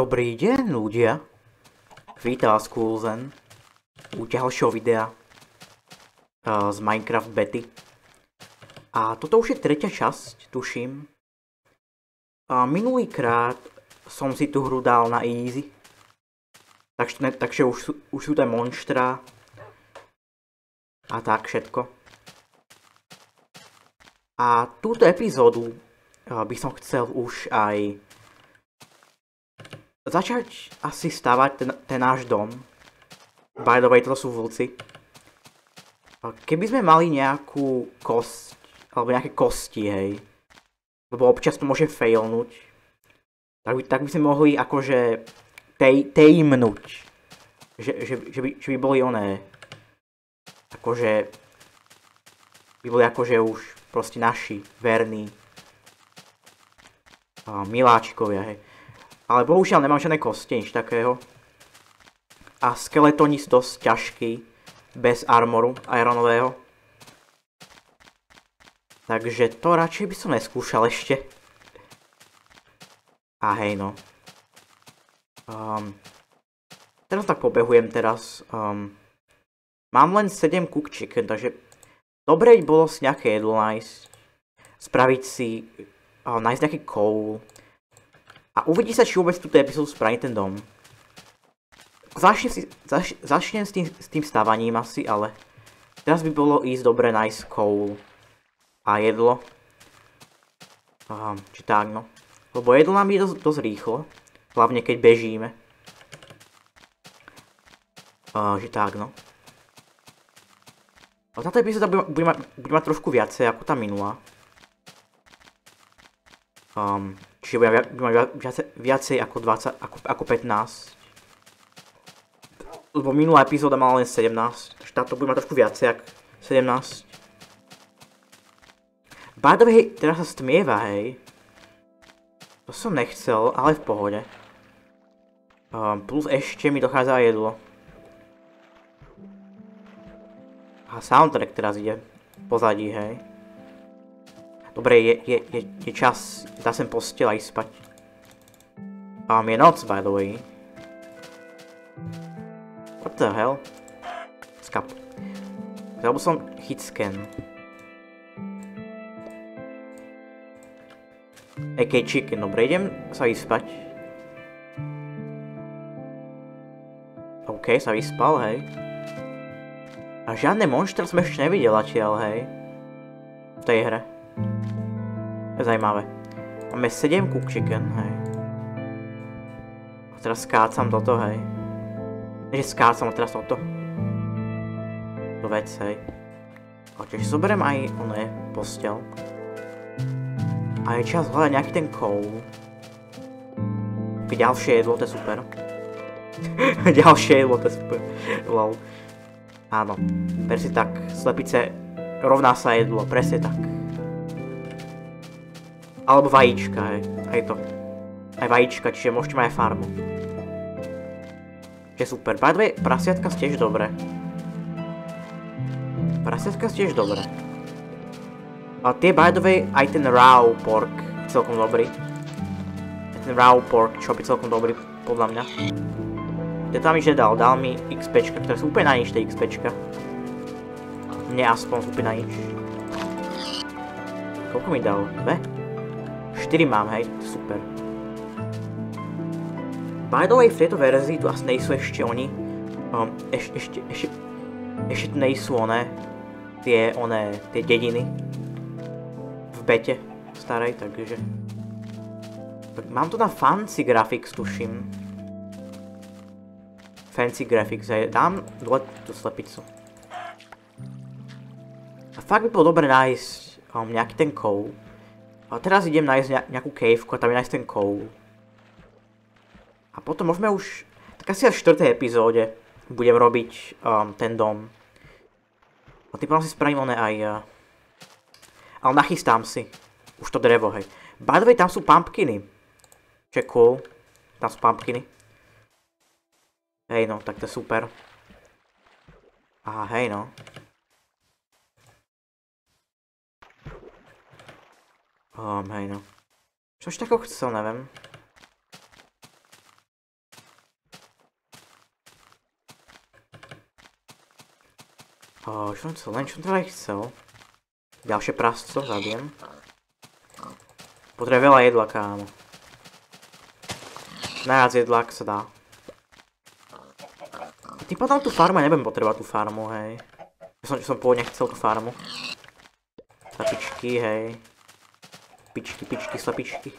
Dobrý deň, ľudia. Vítam vás Coolzen u ďalšieho videa uh, z Minecraft bety. A toto už je tretia časť, tuším. Uh, minulýkrát som si tú hru dal na easy. Takže, takže už, sú, už sú tam monštra. A tak všetko. A túto epizódu uh, by som chcel už aj začať asi stavať ten, ten náš dom. By the way, toto sú vlci. Keby sme mali nejakú kosť, alebo nejaké kosti, hej, lebo občas to môže failnúť, tak by, tak by sme mohli akože tej, tejmnúť, že, že, že, by, že by boli oné, akože, by boli akože už proste naši, verní, miláčikovia, hej. Ale bohužiaľ nemám žiadne kosti, nič takého. A skeletonis dosť ťažký, bez armoru ironového. Takže to radšej by som neskúšal ešte. A hej no. Um, teraz tak pobehujem teraz. Um, mám len 7 cook chicken, takže dobre bolo si nejaké jedlo nájsť. Spraviť si, nájsť nejaký coal. A uvidí sa, či vôbec túto epizódu spraví ten dom. Začnem, si, zač, začnem s, tým, s tým stavaním asi, ale teraz by bolo ísť dobre nájsť coal a jedlo. Aha, či tak no. Lebo jedlo nám je dosť, dosť rýchlo, hlavne keď bežíme. Uh, že tak no. A táto epizóda bude, bude, bude mať trošku viacej ako tá minulá. Um, čiže bude, mať viacej, viacej ako 20, ako, ako 15. Lebo minulá epizóda mala len 17, takže táto bude mať trošku viacej ako 17. By the teraz sa stmieva, hej. To som nechcel, ale v pohode. Um, plus ešte mi dochádza jedlo. A soundtrack teraz ide pozadí, hej. Dobre, je, je, je, je čas, dá sem postel a ísť spať. Um, je noc, by the way. What the hell? Skap. Zabudol som hit scan. AK chicken, dobre, idem sa vyspať. OK, sa vyspal, hej. A žiadne monštra som ešte nevidel atiaľ, hej. V tej hre. Je zajímavé. Máme 7 cook chicken, hej. A teraz skácam toto, hej. Takže skácam a teraz toto. To vec, hej. A tiež zoberiem aj oné postel. A je čas hľadať nejaký ten coal. Ďalšie jedlo, to je super. Ďalšie jedlo, to je super. Lol. Áno, presne tak. Slepice rovná sa jedlo, presne tak. Alebo vajíčka, hej. Aj to. Aj vajíčka, čiže môžete mať aj farmu. Čiže super. By the way, prasiatka ste tiež dobré. Prasiatka ste tiež dobré. A tie by the way, aj ten raw pork celkom dobrý. Ten raw pork čo by celkom dobrý, podľa mňa. To tam nič nedal, dal mi XPčka, ktoré sú úplne na nič, tie XPčka. Mne aspoň sú úplne na nič. Koľko mi dal? Dve? 4 mám, hej, super. By the way, v tejto verzii tu asi nejsú ešte oni. Um, eš, ešte, ešte, ešte tu nejsú oné, tie, oné, tie dediny. V bete starej, takže... Tak mám tu na fancy graphics, tuším. Fancy graphics, hej, dám dole tú slepicu. A fakt by bolo dobre nájsť um, nejaký ten coal. A teraz idem nájsť nejakú caveku a tam je nájsť ten coal. A potom môžeme už, tak asi v 4. epizóde budem robiť um, ten dom. A tým si spravím oné aj... Uh, ale nachystám si. Už to drevo, hej. By the way, tam sú pumpkiny. Čo je cool. Tam sú pumpkiny. Hej no, tak to je super. A hej no. Um, hej no. Což takou chcel, nevím. O, čo on chcel, len čo on teda chcel. Ďalšie prasco, zabijem. Potrebuje veľa jedla, kámo. Najviac jedla, ak sa dá. Ty pádom tú farmu, ja nebudem potrebovať tú farmu, hej. Čo som, čo som pôvodne chcel tú farmu. Tapičky, hej. Pičky, pičky, slepičky.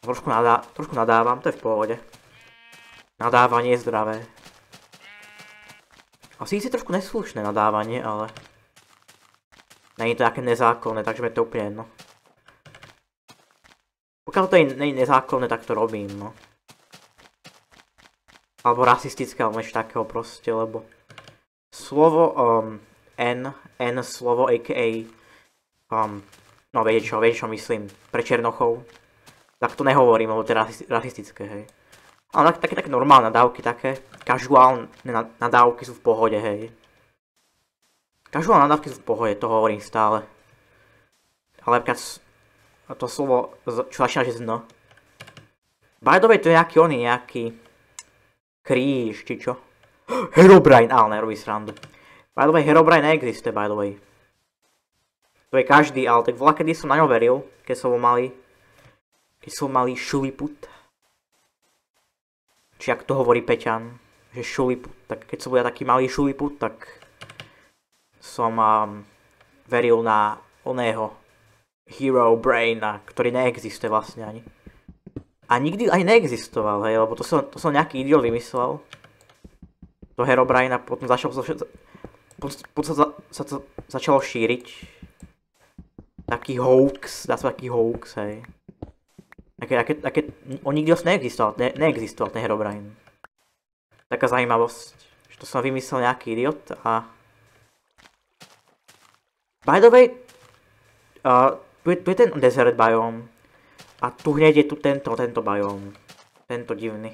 Trošku, nadá, trošku nadávam, to je v pohode. Nadávanie je zdravé. Asi si trošku neslušné nadávanie, ale... Není to také nezákonné, takže mi to úplne jedno. Pokiaľ to je nezákonné, tak to robím, no. Alebo rasistické, alebo niečo takého proste, lebo slovo um, N, N slovo aka um, no viete čo, viete čo myslím, pre Černochov, tak to nehovorím, lebo to je rasistické, hej. Ale také, také normálne nadávky, také casuálne nadávky sú v pohode, hej. Casuálne nadávky sú v pohode, to hovorím stále. Ale napríklad to slovo, čo začína, že zno. Way, to je nejaký oný, nejaký Kríž, či čo? Herobrine, ale nerobí srandu. By the way, Herobrine neexistuje, by the way. To je každý, ale tak voľa, kedy som na ňo veril, keď som ho mali. Keď som mali šuliput. Či ak to hovorí Peťan, že šuliput. Tak keď som bol ja taký malý šuliput, tak som um, veril na oného Hero Braina, ktorý neexistuje vlastne ani. A nikdy aj neexistoval, hej, lebo to som, to som nejaký idiot vymyslel. To Herobrine a potom začal sa, potom sa, sa to začalo šíriť. Taký hoax, dá sa taký hoax, hej. Aké, aké, aké, on nikdy vlastne neexistoval, ne, neexistoval ten Herobrine. Taká zaujímavosť, že to som vymyslel nejaký idiot a... By the way, uh, tu, je, tu je ten desert biome, a tu hneď je tu tento, tento bajom. Tento divný.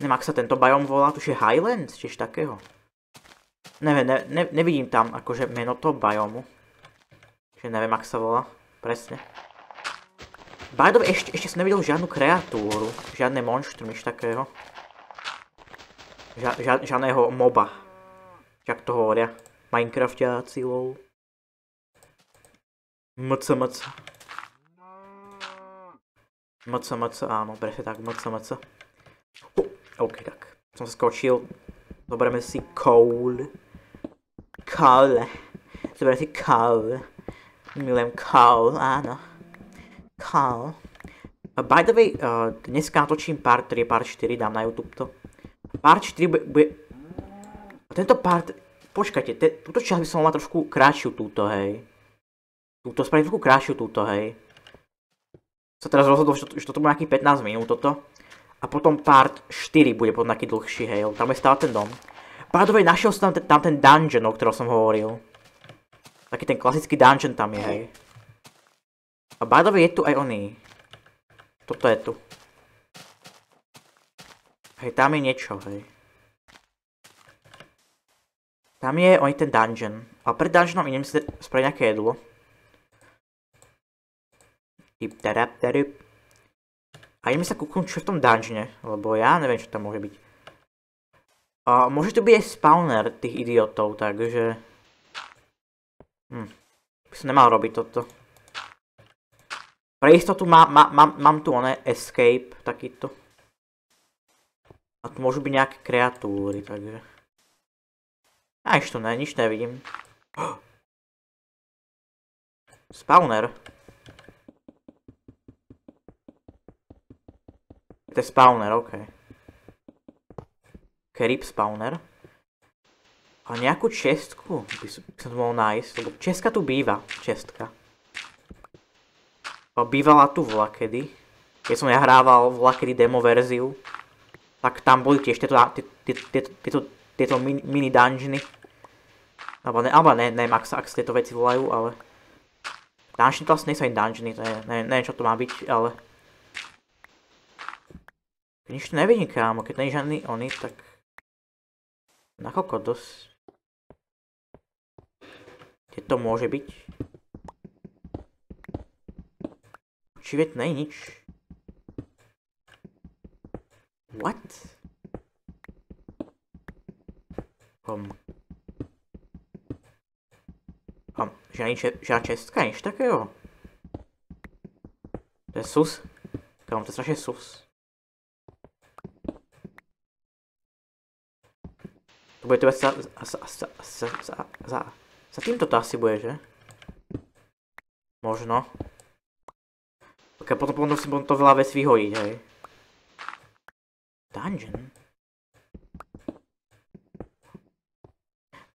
Neviem, ak sa tento bajom volá, tu je Highlands, čiže takého. Neviem, ne, ne, nevidím tam akože meno toho bajomu. Čiže neviem, ak sa volá. Presne. By the way, ešte, ešte som nevidel žiadnu kreatúru. Žiadne monštrum, nič takého. Ža, ža, žiadného moba. Jak to hovoria. Minecraftiaci, lol. MCMC. MC, MC, áno, presne tak, MC, MC. Uh, OK, tak. Som skočil. Zoberieme si coal. Coal. Zoberieme si coal. Milujem coal, áno. Uh, by the way, uh, dneska natočím part 3, part 4, dám na YouTube to. Part 4 bude... bude... Tento part... Počkajte, te, túto časť by som mal trošku kratšiu túto, hej. Túto spravím trošku kratšiu túto, hej sa teraz rozhodol, že, to, že toto bude nejakých 15 minút toto. A potom part 4 bude potom nejaký dlhší, hej, tam je stále ten dom. By našiel som tam, tam ten dungeon, o ktorom som hovoril. Taký ten klasický dungeon tam je, hej. A by je tu aj oný. Toto je tu. Hej, tam je niečo, hej. Tam je oni ten dungeon. A pred dungeonom idem si spraviť nejaké jedlo. A ideme sa kúknúť čo v tom dungeone, lebo ja neviem, čo tam môže byť. A môže to byť aj spawner tých idiotov, takže... Hm. By som nemal robiť toto. Pre istotu má, má, má, mám tu oné escape, takýto. A tu môžu byť nejaké kreatúry, takže... A ešte ne, nič nevidím. Spawner. To je spawner, OK. Creep spawner. A nejakú čestku by som, by mohol nájsť, lebo čestka tu býva, čestka. Bývala tu vlakedy. Keď som ja hrával vlakedy demo verziu, tak tam boli tiež tieto, mini, mini dungeony. Alebo ne, alebo ne, neviem, ak sa, tieto veci volajú, ale... Dungeony to vlastne nie sú ani dungeony, to je, neviem, čo to má byť, ale... Nič tu nevidím, kámo, keď není žiadny oni, tak... Nakoľko dosť... Kde to môže byť? Či veď není nič. What? Um, žiadny, če, žiadna čestka, nič takého. To je sus. Kam, to je strašne sus. To bude tebe sa, sa, sa, sa, sa, za, za týmto to asi bude, že? Možno. Ok, potom, potom to veľa vec vyhodiť, hej. Dungeon?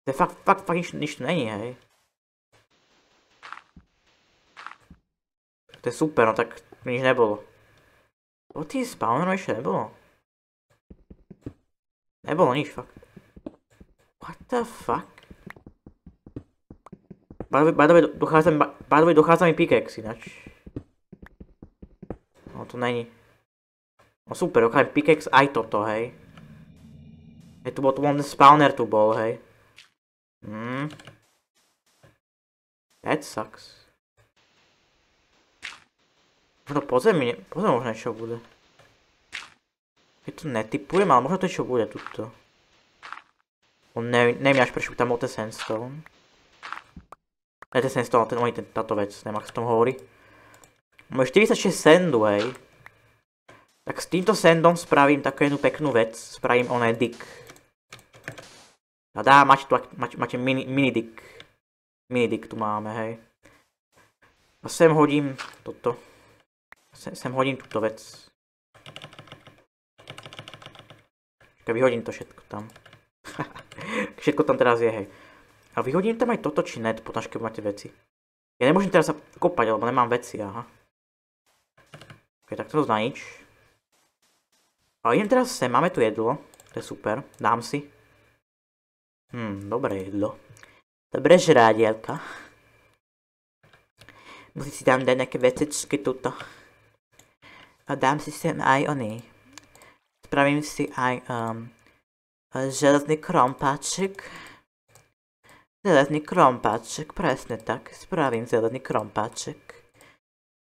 To je fakt, fakt, fakt nič, nič není, hej. To je super, no tak nič nebolo. O tých spawnerov ešte nebolo. Nebolo nič, fakt. What the fuck? Way dochádza way, dochádza mi pickaxe ináč. No to není. No super, mi pickaxe aj toto, hej. Hej, tu bol, tu bol ten spawner tu bol, hej. Hmm. That sucks. Možno po zemi, po možno niečo bude. Keď to netypujem, ale možno to niečo bude tuto. Ne, neviem až prečo tam bol ten sandstone. Ne ten sandstone, ten, ten, táto vec, neviem, ak sa tom hovorí. Máme 46 sandu, hej. Tak s týmto sandom spravím takú jednu peknú vec. Spravím oné dick. A dá, máte tu, máte, máte mini, mini dick. Mini dick tu máme, hej. A sem hodím toto. Sem, sem hodím túto vec. Keď vyhodím to všetko tam. všetko tam teraz je, hej. A vyhodím tam aj toto či net, potom keď máte veci. Ja nemôžem teraz sa kopať, lebo nemám veci, aha. Ok, tak to zna nič. Ale idem teraz sem, máme tu jedlo. To je super, dám si. Hm, dobré jedlo. Dobré žrádielka. Musím si tam dať nejaké vecečky tuto. A dám si sem aj ony. Spravím si aj um, železný krompáček. Železný krompáček, presne tak. Spravím zelený krompáček.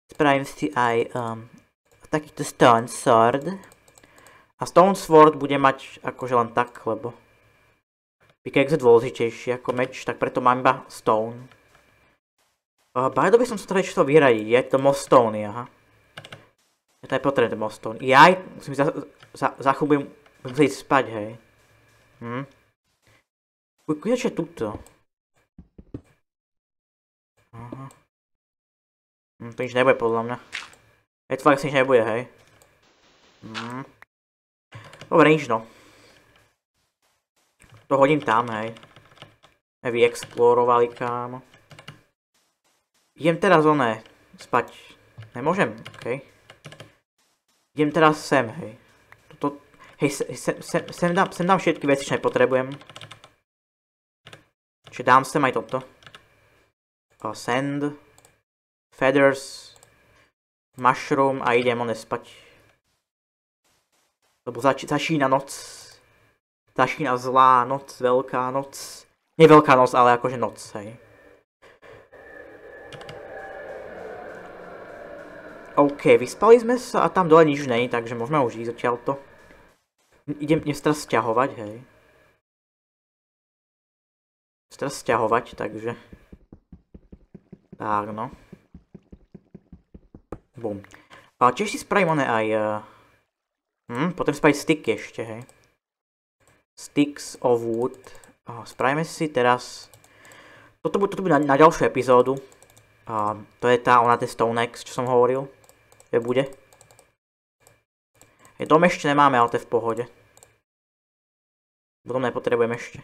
Spravím si aj um, takýto stone sword. A stone sword bude mať akože len tak, lebo pickaxe je dôležitejší ako meč, tak preto mám iba stone. Uh, by som sa teda chcel vyradiť, je to most stone, aha. To je potrebné ten most stone. Jaj, musím za, za, za chvíľu budem, budem ísť spať, hej. Hm. Kde je tuto? Aha. Hm, to nič nebude podľa mňa. Je to fakt nič nebude, hej. Hm. Dobre, nič no. To hodím tam, hej. Vyexplorovali, kámo. Idem teraz oné, spať. Nemôžem, okej. Okay. Idem teraz sem, hej. Toto, hej, sem, sem, sem, dám, sem dám všetky veci, čo nepotrebujem. Čiže dám sem aj toto. Uh, sand. Feathers. Mushroom a idem one spať. Lebo zač začína noc. Začína zlá noc, veľká noc. Nie veľká noc, ale akože noc, hej. OK, vyspali sme sa a tam dole nič není, takže môžeme už ísť odtiaľto. Idem dnes teraz stiahovať, hej. Teraz stiahovať, takže... Tak, no. Bum. A tiež si spravím one aj... Uh... Hm, potom spraviť sticky ešte, hej. Sticks of wood. Oh, spravíme si teraz... Toto bude, toto bude na, na ďalšiu epizódu. Uh, to je tá, ona, ten Stone Axe, čo som hovoril. Kde bude? Je dom ešte nemáme, ale to je v pohode. Dom nepotrebujem ešte.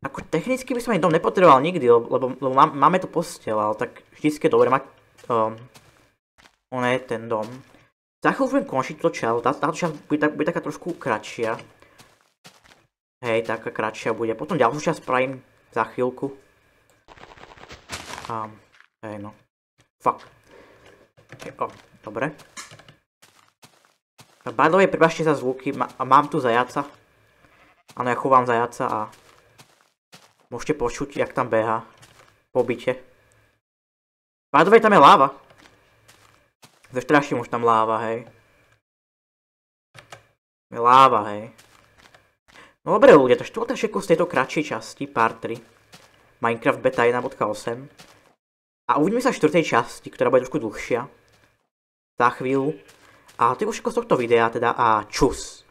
Ako technicky by som aj dom nepotreboval nikdy, lebo, lebo, lebo máme tu postel, ale tak vždycky je dobre mať... Um, on je ten dom. Za chvíľu budem končiť túto časť, tá, táto časť bude, bude taká trošku kratšia. Hej, taká kratšia bude. Potom ďalšiu časť spravím za chvíľku. Um, hej no. Fuck. O, dobre. Way, prebažte za zvuky, mám tu zajaca. Áno, ja chovám zajaca a môžete počuť, jak tam beha po byte. Way, tam je láva. Strašne už tam láva, hej. Je láva, hej. No dobre ľudia, to štvrté všetko z tejto kratšej časti, part 3. Minecraft beta 1.8. A uvidíme sa v štvrtej časti, ktorá bude trošku dlhšia. Za chvíľu. A to je všetko z tohto videa teda a čus.